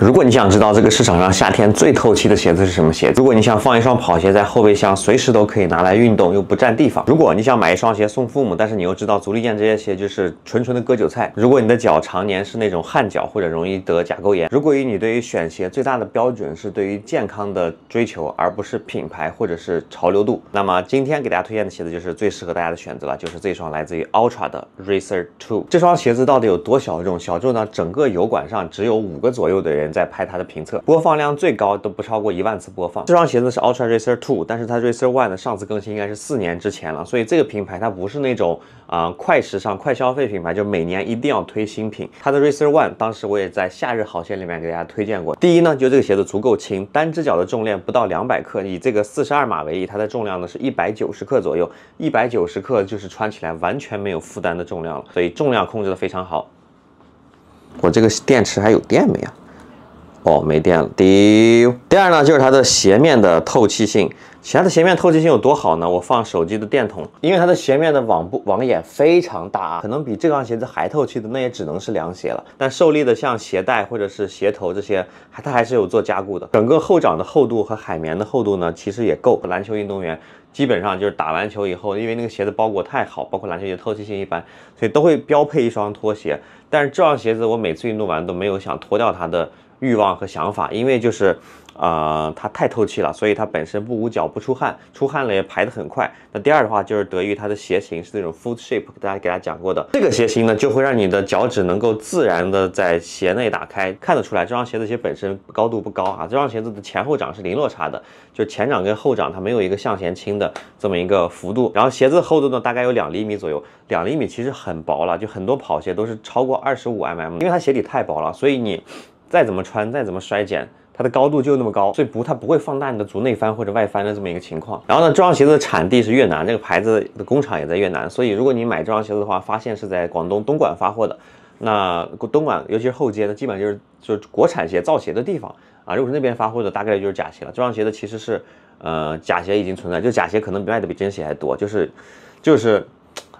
如果你想知道这个市场上夏天最透气的鞋子是什么鞋子，如果你想放一双跑鞋在后备箱，随时都可以拿来运动又不占地方，如果你想买一双鞋送父母，但是你又知道足力健这些鞋就是纯纯的割韭菜，如果你的脚常年是那种汗脚或者容易得甲沟炎，如果你对于选鞋最大的标准是对于健康的追求，而不是品牌或者是潮流度，那么今天给大家推荐的鞋子就是最适合大家的选择了，就是这双来自于 Ultra 的 Racer Two。这双鞋子到底有多小众？小众呢？整个油管上只有五个左右的人在拍它的评测，播放量最高都不超过一万次播放。这双鞋子是 Ultra Racer Two，但是它 Racer One 的上次更新应该是四年之前了，所以这个品牌它不是那种啊快时尚、快消费品牌，就每年一定要推新品。它的 Racer One 当时我也在夏日好鞋里面给大家推荐过。第一呢，就这个鞋子足够轻，单只脚的重量不到两百克，以这个四十二码为例，它的重量呢是一百九十克左右，一百九十克就是穿起来完全没有负担的重量了，所以重量控制的非常好。我这个电池还有电没啊？哦，没电了。第第二呢，就是它的鞋面的透气性。其他的鞋面透气性有多好呢？我放手机的电筒，因为它的鞋面的网布网眼非常大啊，可能比这双鞋子还透气的，那也只能是凉鞋了。但受力的像鞋带或者是鞋头这些，它还是有做加固的。整个后掌的厚度和海绵的厚度呢，其实也够。篮球运动员基本上就是打完球以后，因为那个鞋子包裹太好，包括篮球鞋透气性一般，所以都会标配一双拖鞋。但是这双鞋子我每次运动完都没有想脱掉它的欲望和想法，因为就是。啊，它太透气了，所以它本身不捂脚、不出汗，出汗了也排得很快。那第二的话就是得益于它的鞋型是那种 foot shape，大家给大家讲过的，这个鞋型呢就会让你的脚趾能够自然的在鞋内打开，看得出来这双鞋子鞋本身高度不高啊，这双鞋子的前后掌是零落差的，就前掌跟后掌它没有一个向前倾的这么一个幅度。然后鞋子厚度呢大概有两厘米左右，两厘米其实很薄了，就很多跑鞋都是超过二十五 mm，因为它鞋底太薄了，所以你再怎么穿，再怎么衰减。它的高度就那么高，所以不它不会放大你的足内翻或者外翻的这么一个情况。然后呢，这双鞋子的产地是越南，这个牌子的工厂也在越南，所以如果你买这双鞋子的话，发现是在广东东莞发货的，那东莞尤其是后街呢，基本上就是就是国产鞋造鞋的地方啊。如果是那边发货的，大概就是假鞋了。这双鞋子其实是呃假鞋已经存在，就假鞋可能卖的比真鞋还多，就是就是。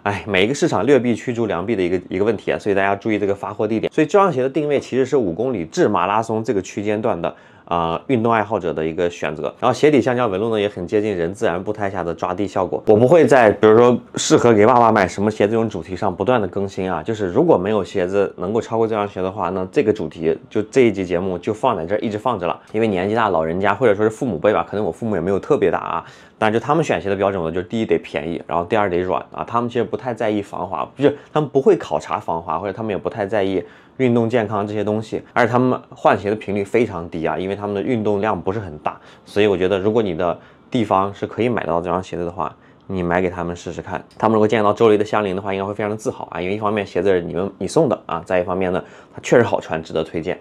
哎，每一个市场劣币驱逐良币的一个一个问题啊，所以大家注意这个发货地点。所以这双鞋的定位其实是五公里至马拉松这个区间段的啊运动爱好者的一个选择。然后鞋底橡胶纹路呢也很接近人自然步态下的抓地效果。我不会在比如说适合给爸爸买什么鞋这种主题上不断的更新啊，就是如果没有鞋子能够超过这双鞋的话，那这个主题就这一集节目就放在这儿一直放着了。因为年纪大老人家或者说是父母辈吧，可能我父母也没有特别大啊。但就他们选鞋的标准呢，就是第一得便宜，然后第二得软啊。他们其实不太在意防滑，就是他们不会考察防滑，或者他们也不太在意运动健康这些东西。而且他们换鞋的频率非常低啊，因为他们的运动量不是很大。所以我觉得，如果你的地方是可以买到这双鞋子的话，你买给他们试试看。他们如果见到周围的相邻的话，应该会非常的自豪啊。因为一方面鞋子是你们你送的啊，再一方面呢，它确实好穿，值得推荐。